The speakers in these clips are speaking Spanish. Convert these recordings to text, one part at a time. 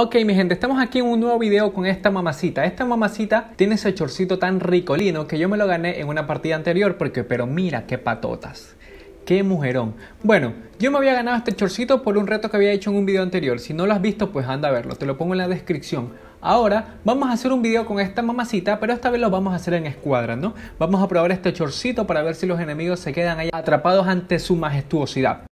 Ok mi gente, estamos aquí en un nuevo video con esta mamacita. Esta mamacita tiene ese chorcito tan ricolino que yo me lo gané en una partida anterior porque, pero mira qué patotas. Qué mujerón. Bueno, yo me había ganado este chorcito por un reto que había hecho en un video anterior. Si no lo has visto, pues anda a verlo. Te lo pongo en la descripción. Ahora vamos a hacer un video con esta mamacita, pero esta vez lo vamos a hacer en escuadra, ¿no? Vamos a probar este chorcito para ver si los enemigos se quedan ahí atrapados ante su majestuosidad.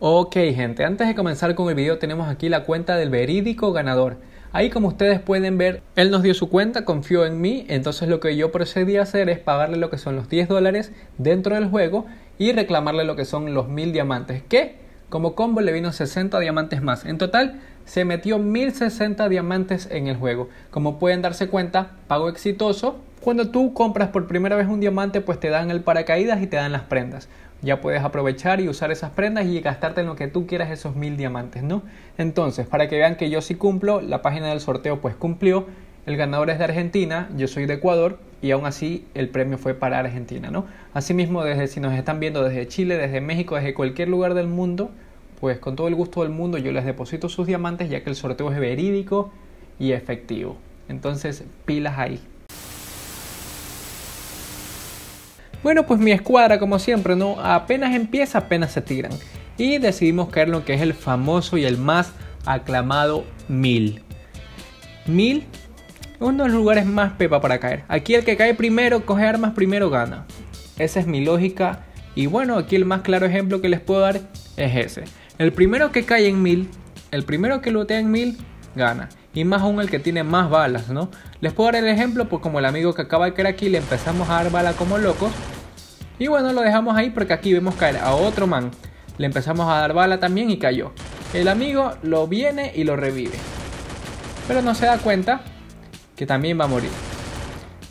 Ok gente, antes de comenzar con el video tenemos aquí la cuenta del verídico ganador. Ahí como ustedes pueden ver, él nos dio su cuenta, confió en mí, entonces lo que yo procedí a hacer es pagarle lo que son los 10 dólares dentro del juego y reclamarle lo que son los 1000 diamantes, que como combo le vino 60 diamantes más. En total se metió 1060 diamantes en el juego. Como pueden darse cuenta, pago exitoso. Cuando tú compras por primera vez un diamante, pues te dan el paracaídas y te dan las prendas ya puedes aprovechar y usar esas prendas y gastarte en lo que tú quieras esos mil diamantes, ¿no? Entonces, para que vean que yo sí cumplo, la página del sorteo pues cumplió, el ganador es de Argentina, yo soy de Ecuador y aún así el premio fue para Argentina, ¿no? Asimismo, desde si nos están viendo desde Chile, desde México, desde cualquier lugar del mundo, pues con todo el gusto del mundo yo les deposito sus diamantes ya que el sorteo es verídico y efectivo. Entonces, pilas ahí. Bueno, pues mi escuadra, como siempre, ¿no? Apenas empieza, apenas se tiran. Y decidimos caer lo que es el famoso y el más aclamado Mil. Mil, uno de los lugares más pepa para caer. Aquí el que cae primero, coge armas primero, gana. Esa es mi lógica. Y bueno, aquí el más claro ejemplo que les puedo dar es ese. El primero que cae en Mil, el primero que lootea en Mil, gana. Y más aún el que tiene más balas, ¿no? Les puedo dar el ejemplo, pues como el amigo que acaba de caer aquí, le empezamos a dar bala como locos. Y bueno, lo dejamos ahí porque aquí vemos caer a otro man. Le empezamos a dar bala también y cayó. El amigo lo viene y lo revive. Pero no se da cuenta que también va a morir.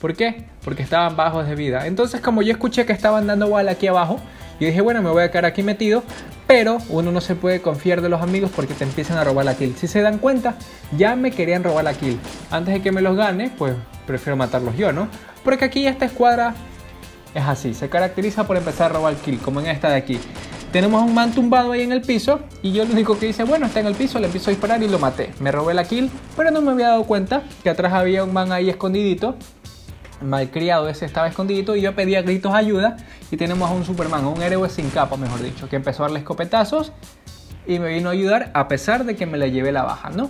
¿Por qué? Porque estaban bajos de vida. Entonces como yo escuché que estaban dando bala aquí abajo, yo dije, bueno, me voy a quedar aquí metido. Pero uno no se puede confiar de los amigos porque te empiezan a robar la kill. Si se dan cuenta, ya me querían robar la kill. Antes de que me los gane, pues prefiero matarlos yo, ¿no? Porque aquí esta escuadra es así, se caracteriza por empezar a robar kill, como en esta de aquí. Tenemos un man tumbado ahí en el piso y yo lo único que hice, bueno, está en el piso, le empiezo a disparar y lo maté. Me robé la kill, pero no me había dado cuenta que atrás había un man ahí escondidito. Malcriado ese estaba escondidito y yo pedía gritos ayuda y tenemos a un Superman, un héroe sin capa, mejor dicho, que empezó a darle escopetazos y me vino a ayudar a pesar de que me le llevé la baja, ¿no?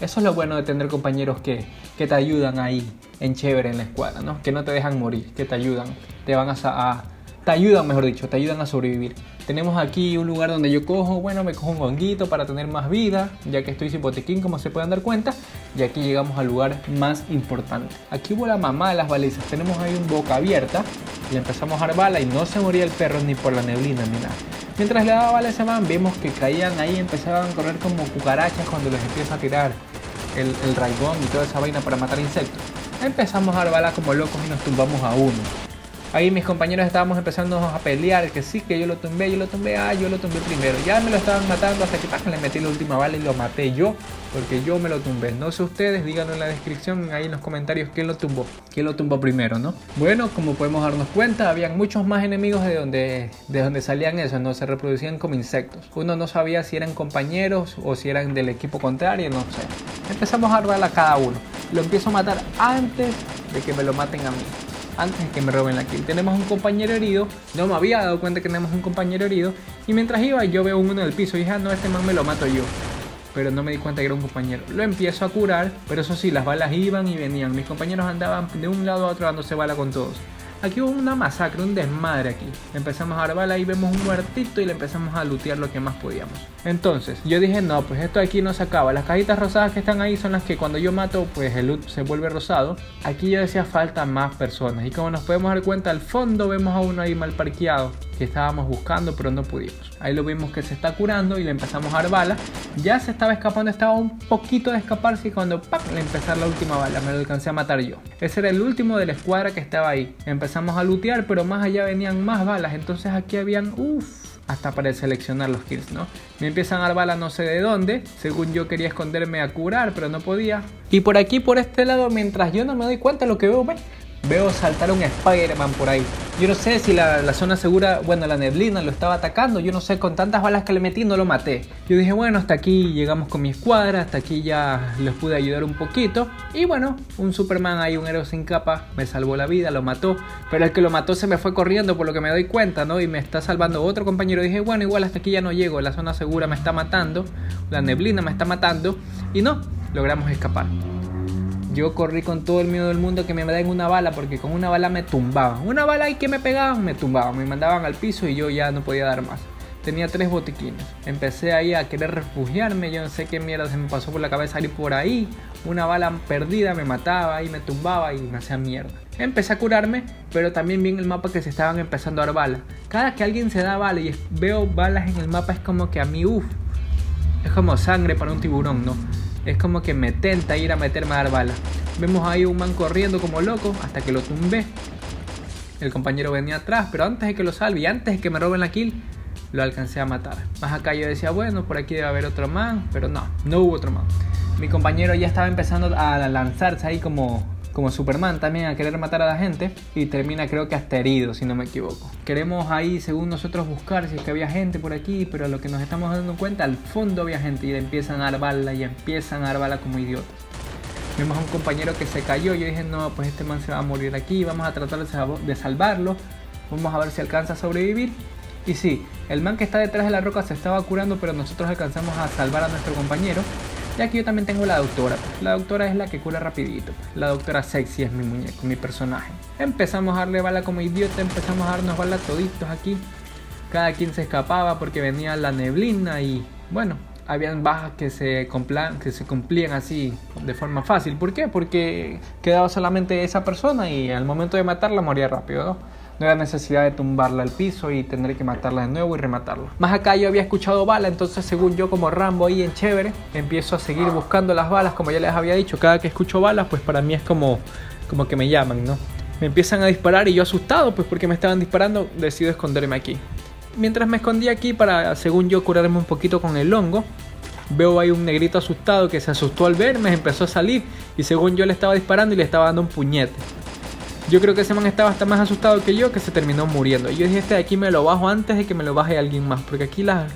Eso es lo bueno de tener compañeros que, que te ayudan ahí en chévere en la escuadra, ¿no? Que no te dejan morir, que te ayudan, te van a, te ayudan, mejor dicho, te ayudan a sobrevivir. Tenemos aquí un lugar donde yo cojo, bueno, me cojo un honguito para tener más vida, ya que estoy sin botequín, como se pueden dar cuenta. Y aquí llegamos al lugar más importante. Aquí hubo la mamá de las balizas. Tenemos ahí un boca abierta. Y empezamos a dar bala y no se moría el perro ni por la neblina ni nada. Mientras le daba bala a ese man, vemos que caían ahí, empezaban a correr como cucarachas cuando les empieza a tirar el, el raigón y toda esa vaina para matar insectos. Empezamos a dar como locos y nos tumbamos a uno. Ahí mis compañeros estábamos empezando a pelear, que sí, que yo lo tumbé, yo lo tumbé, ah, yo lo tumbé primero. Ya me lo estaban matando hasta que le metí la última bala y lo maté yo, porque yo me lo tumbé. No sé ustedes, díganlo en la descripción, ahí en los comentarios quién lo tumbó, quién lo tumbó primero, ¿no? Bueno, como podemos darnos cuenta, habían muchos más enemigos de donde, de donde salían esos, ¿no? Se reproducían como insectos. Uno no sabía si eran compañeros o si eran del equipo contrario, no sé. Empezamos a dar bala a cada uno lo empiezo a matar antes de que me lo maten a mí. Antes de que me roben la kill. Tenemos un compañero herido. No me había dado cuenta que tenemos un compañero herido. Y mientras iba yo veo uno en el piso. Y dije, ah, no, este man me lo mato yo. Pero no me di cuenta que era un compañero. Lo empiezo a curar. Pero eso sí, las balas iban y venían. Mis compañeros andaban de un lado a otro dándose bala con todos. Aquí hubo una masacre, un desmadre aquí. Empezamos a dar bala y vemos un muertito y le empezamos a lootear lo que más podíamos. Entonces, yo dije, no, pues esto aquí no se acaba. Las cajitas rosadas que están ahí son las que cuando yo mato, pues el loot se vuelve rosado. Aquí yo decía falta más personas. Y como nos podemos dar cuenta, al fondo vemos a uno ahí mal parqueado que estábamos buscando, pero no pudimos. Ahí lo vimos que se está curando y le empezamos a dar. Ya se estaba escapando, estaba un poquito de escaparse y cuando le empezar la última bala, me lo alcancé a matar yo. Ese era el último de la escuadra que estaba ahí. Empezamos a lootear, pero más allá venían más balas. Entonces aquí habían, uff, hasta para seleccionar los kills, ¿no? Me empiezan a dar bala no sé de dónde, según yo quería esconderme a curar, pero no podía. Y por aquí, por este lado, mientras yo no me doy cuenta, lo que veo, veo saltar un Spider-Man por ahí. Yo no sé si la, zona segura, bueno, la neblina lo estaba atacando. Yo no sé, con tantas balas que le metí no lo maté. Yo dije, bueno, hasta aquí llegamos con mi escuadra. Hasta aquí ya les pude ayudar un poquito. Y bueno, un Superman ahí, un héroe sin capa, me salvó la vida, lo mató. Pero el que lo mató se me fue corriendo por lo que me doy cuenta, ¿no? Y me está salvando otro compañero. dije, bueno, igual hasta aquí ya no llego. La zona segura me está matando. La neblina me está matando. Y no, logramos escapar. Yo corrí con todo el miedo del mundo que me den una bala porque con una bala me tumbaban. Una bala y que me pegaban, me tumbaban, me mandaban al piso y yo ya no podía dar más. Tenía tres botiquines. Empecé ahí a querer refugiarme. Yo no sé qué mierda se me pasó por la cabeza ir por ahí. Una bala perdida me mataba y me tumbaba y me hacía mierda. Empecé a curarme, pero también vi en el mapa que se estaban empezando a dar balas. Cada que alguien se da bala y veo balas en el mapa es como que a mí, uff, es como sangre para un tiburón, ¿no? Es como que me tenta ir a meterme a dar bala. Vemos ahí un man corriendo como loco hasta que lo tumbé. El compañero venía atrás, pero antes de que lo salve y antes de que me roben la kill, lo alcancé a matar. Más acá yo decía, bueno, por aquí debe haber otro man, pero no, no hubo otro man. Mi compañero ya estaba empezando a lanzarse ahí como como Superman también a querer matar a la gente y termina creo que hasta herido si no me equivoco. Queremos ahí según nosotros buscar si es que había gente por aquí, pero lo que nos estamos dando cuenta al fondo había gente y empiezan a dar bala y empiezan a dar bala como idiotas. Vemos a un compañero que se cayó yo dije no pues este man se va a morir aquí, vamos a tratar de salvarlo, vamos a ver si alcanza a sobrevivir. Y sí, el man que está detrás de la roca se estaba curando pero nosotros alcanzamos a salvar a nuestro compañero y aquí yo también tengo la doctora. Pues. La doctora es la que cura rapidito. Pues. La doctora sexy es mi muñeco, mi personaje. Empezamos a darle bala como idiota, empezamos a darnos bala toditos aquí. Cada quien se escapaba porque venía la neblina y bueno, habían bajas que se, que se cumplían así de forma fácil. ¿Por qué? Porque quedaba solamente esa persona y al momento de matarla moría rápido. No había necesidad de tumbarla al piso y tendré que matarla de nuevo y rematarla. Más acá yo había escuchado bala, entonces según yo como Rambo ahí en chévere, empiezo a seguir buscando las balas, como ya les había dicho, cada que escucho balas, pues para mí es como, como que me llaman, ¿no? Me empiezan a disparar y yo asustado, pues porque me estaban disparando, decido esconderme aquí. Mientras me escondí aquí para, según yo, curarme un poquito con el hongo, veo ahí un negrito asustado que se asustó al verme, empezó a salir y según yo le estaba disparando y le estaba dando un puñete. Yo creo que ese man estaba hasta más asustado que yo que se terminó muriendo. Y yo dije, este de aquí me lo bajo antes de que me lo baje alguien más. Porque aquí las,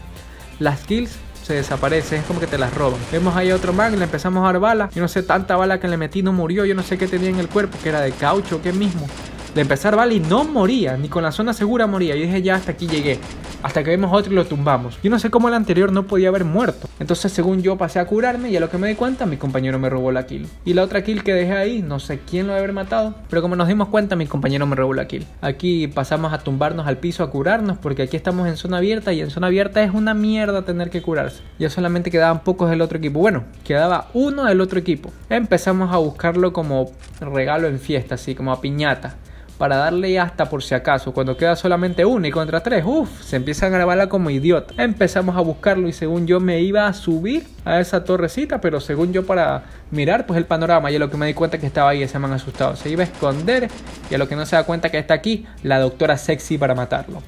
las kills se desaparecen, es como que te las roban. Vemos ahí otro man, le empezamos a dar bala. Yo no sé, tanta bala que le metí no murió. Yo no sé qué tenía en el cuerpo, que era de caucho, qué mismo de empezar vale y no moría, ni con la zona segura moría. Yo dije, ya hasta aquí llegué. Hasta que vemos otro y lo tumbamos. Yo no sé cómo el anterior no podía haber muerto. Entonces, según yo, pasé a curarme y a lo que me di cuenta, mi compañero me robó la kill. Y la otra kill que dejé ahí, no sé quién lo debe haber matado. Pero como nos dimos cuenta, mi compañero me robó la kill. Aquí pasamos a tumbarnos al piso a curarnos, porque aquí estamos en zona abierta y en zona abierta es una mierda tener que curarse. Ya solamente quedaban pocos del otro equipo. Bueno, quedaba uno del otro equipo. Empezamos a buscarlo como regalo en fiesta, así como a piñata para darle hasta por si acaso. Cuando queda solamente uno y contra tres, uff, se empiezan a grabarla como idiota. Empezamos a buscarlo y según yo me iba a subir a esa torrecita, pero según yo para mirar pues el panorama y a lo que me di cuenta que estaba ahí ese man asustado. Se iba a esconder y a lo que no se da cuenta que está aquí la doctora sexy para matarlo.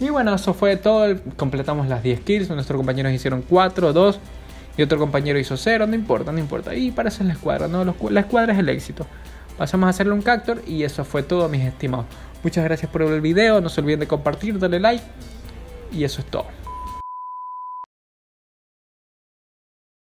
Y bueno, eso fue todo. Completamos las 10 kills. Nuestros compañeros hicieron 4, 2 y otro compañero hizo 0. No importa, no importa. Y para eso es la escuadra, ¿no? La escuadra es el éxito pasamos a hacerle un capture y eso fue todo mis estimados. Muchas gracias por ver el video, no se olviden de compartir, darle like y eso es todo.